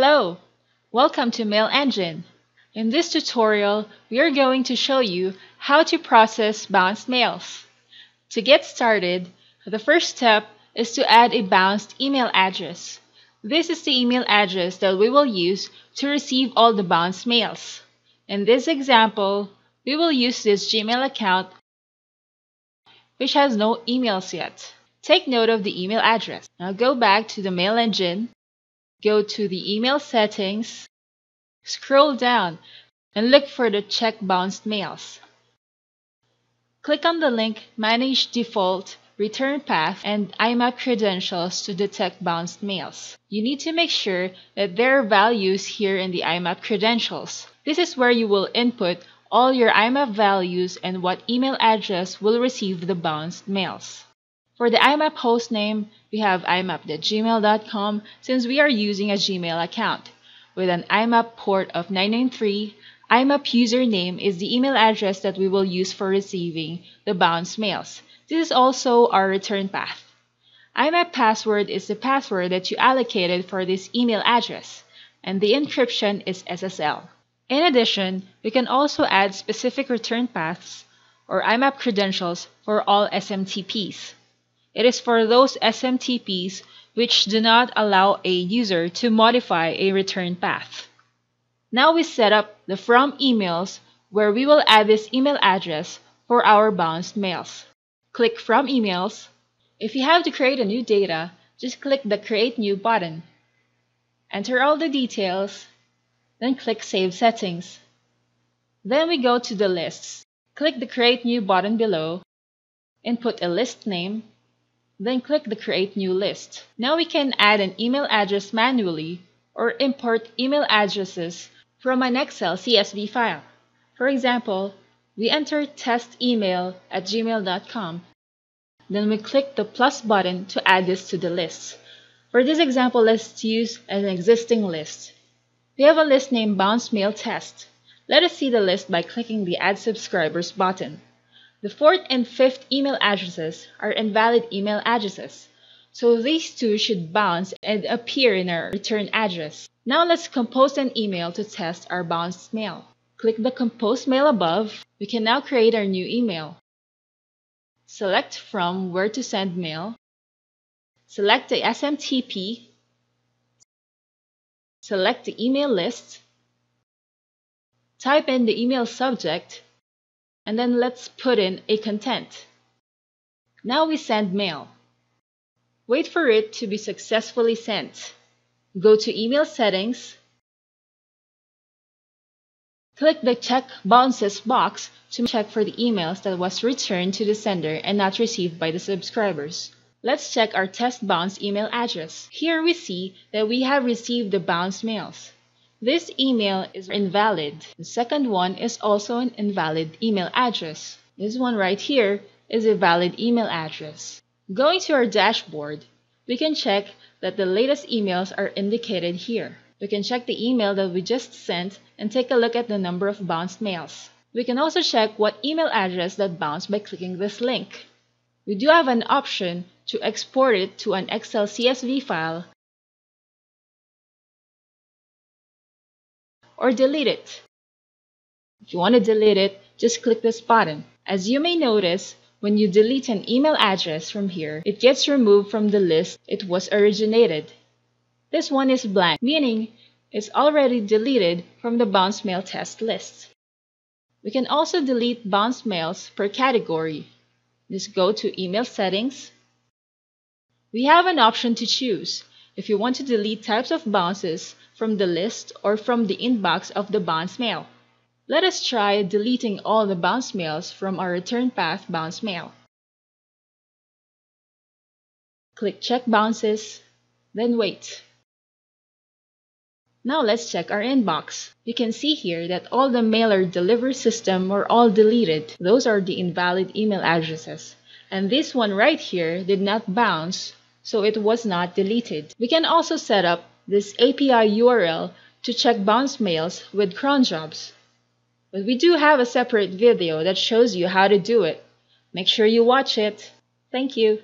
Hello! Welcome to Mail Engine. In this tutorial, we are going to show you how to process bounced mails. To get started, the first step is to add a bounced email address. This is the email address that we will use to receive all the bounced mails. In this example, we will use this Gmail account which has no emails yet. Take note of the email address. Now go back to the mail engine, go to the email settings, scroll down, and look for the check bounced mails. Click on the link Manage Default Return Path and IMAP credentials to detect bounced mails. You need to make sure that there are values here in the IMAP credentials. This is where you will input all your IMAP values and what email address will receive the bounced mails. For the IMAP hostname, we have imap.gmail.com since we are using a Gmail account. With an IMAP port of 993, IMAP username is the email address that we will use for receiving the bounced mails. This is also our return path. IMAP password is the password that you allocated for this email address, and the encryption is SSL. In addition, we can also add specific return paths or IMAP credentials for all SMTPs. It is for those SMTPs which do not allow a user to modify a return path. Now we set up the from emails where we will add this email address for our bounced mails. Click from emails. If you have to create a new data, just click the create new button. Enter all the details then click Save Settings. Then we go to the lists. Click the Create New button below, input a list name, then click the Create New List. Now we can add an email address manually or import email addresses from an Excel CSV file. For example, we enter testemail at gmail.com. Then we click the plus button to add this to the list. For this example, let's use an existing list. We have a list named Bounce Mail Test. Let us see the list by clicking the Add Subscribers button. The fourth and fifth email addresses are invalid email addresses, so these two should bounce and appear in our return address. Now let's compose an email to test our bounced mail. Click the Compose Mail above. We can now create our new email. Select from Where to Send Mail. Select the SMTP Select the email list, type in the email subject, and then let's put in a content. Now we send mail. Wait for it to be successfully sent. Go to Email Settings, click the Check Bounces box to check for the emails that was returned to the sender and not received by the subscribers. Let's check our test bounce email address. Here we see that we have received the bounce mails. This email is invalid. The second one is also an invalid email address. This one right here is a valid email address. Going to our dashboard, we can check that the latest emails are indicated here. We can check the email that we just sent and take a look at the number of bounced mails. We can also check what email address that bounced by clicking this link. We do have an option to export it to an Excel CSV file or delete it. If you want to delete it, just click this button. As you may notice, when you delete an email address from here, it gets removed from the list it was originated. This one is blank, meaning it's already deleted from the bounce mail test list. We can also delete bounce mails per category. Just go to Email Settings, we have an option to choose if you want to delete types of bounces from the list or from the inbox of the bounce mail. Let us try deleting all the bounce mails from our return path bounce mail. Click Check Bounces, then wait. Now let's check our inbox. You can see here that all the mailer delivery system were all deleted. Those are the invalid email addresses. And this one right here did not bounce so it was not deleted. We can also set up this API URL to check bounce mails with cron jobs. But we do have a separate video that shows you how to do it. Make sure you watch it. Thank you.